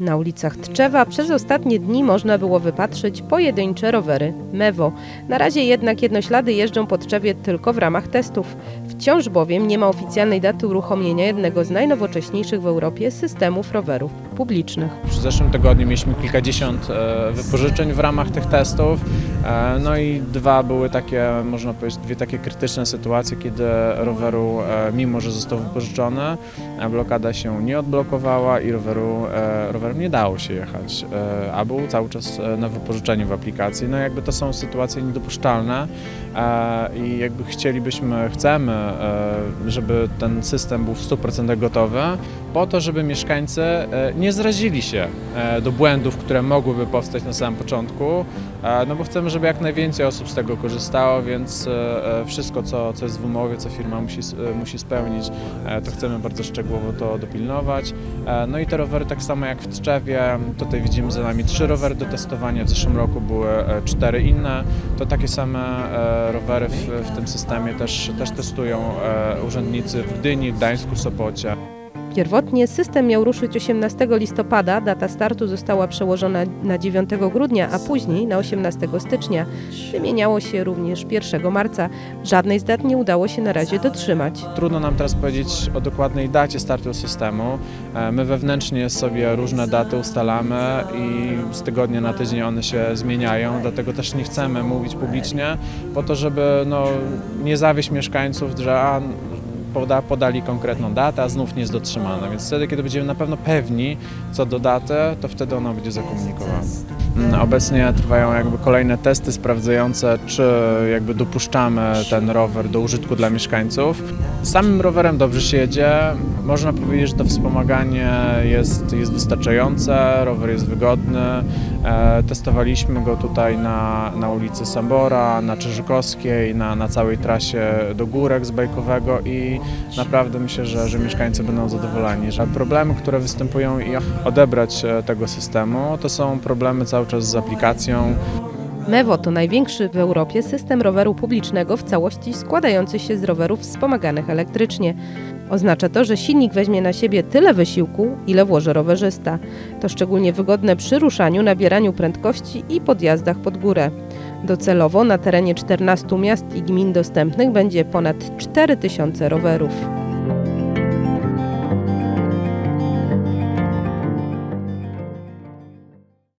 Na ulicach Tczewa przez ostatnie dni można było wypatrzyć pojedyncze rowery Mewo. Na razie jednak jednoślady jeżdżą po Tczewie tylko w ramach testów. Wciąż bowiem nie ma oficjalnej daty uruchomienia jednego z najnowocześniejszych w Europie systemów rowerów publicznych. W zeszłym tygodniu mieliśmy kilkadziesiąt e, wypożyczeń w ramach tych testów. E, No i dwa były takie, można powiedzieć, dwie takie krytyczne sytuacje, kiedy roweru, e, mimo że został wypożyczony, blokada się nie odblokowała i roweru, rowerem nie dało się jechać, a był cały czas na wypożyczeniu w aplikacji. No jakby to są sytuacje niedopuszczalne i jakby chcielibyśmy, chcemy, żeby ten system był w 100% gotowy, po to, żeby mieszkańcy e, nie zrazili się e, do błędów, które mogłyby powstać na samym początku, e, no bo chcemy, żeby jak najwięcej osób z tego korzystało, więc e, wszystko, co, co jest w umowie, co firma musi, musi spełnić, to chcemy bardzo szczegółowo to dopilnować. No i te rowery tak samo jak w Tczewie, tutaj widzimy za nami trzy rowery do testowania, w zeszłym roku były cztery inne, to takie same rowery w, w tym systemie też, też testują urzędnicy w Gdyni, Gdańsku, Sopocie. Pierwotnie system miał ruszyć 18 listopada, data startu została przełożona na 9 grudnia, a później na 18 stycznia. Wymieniało się również 1 marca. Żadnej z dat nie udało się na razie dotrzymać. Trudno nam teraz powiedzieć o dokładnej dacie startu systemu. E, My wewnętrznie sobie różne daty ustalamy i z tygodnia na tydzień one się zmieniają, dlatego też nie chcemy mówić publicznie, po to, żeby no, nie zawieść mieszkańców, że a, poda, podali konkretną datę, a znów nie jest dotrzymana. Więc wtedy, kiedy będziemy na pewno pewni co do daty, to wtedy ona będzie zakomunikowana. Mm, Obecnie trwają jakby kolejne testy sprawdzające, czy jakby dopuszczamy ten rower do użytku dla mieszkańców. Samym rowerem dobrze się jedzie. Można powiedzieć, że to wspomaganie jest, jest wystarczające, rower jest wygodny. E, testowaliśmy go tutaj na, na ulicy Sambora, na Czyżykowskiej, na, na całej trasie do Górek z Bajkowego i naprawdę myślę, że, że mieszkańcy będą zadowoleni. Że problemy, które występują i odebrać e, tego systemu, to są problemy cały czas z aplikacją, Mewo to największy w Europie system roweru publicznego w całości składający się z rowerów wspomaganych elektrycznie. Oznacza to, że silnik weźmie na siebie tyle wysiłku, ile włoży rowerzysta. To szczególnie wygodne przy ruszaniu, nabieraniu prędkości i podjazdach pod górę. Docelowo na terenie 14 miast i gmin dostępnych będzie ponad 4000 rowerów.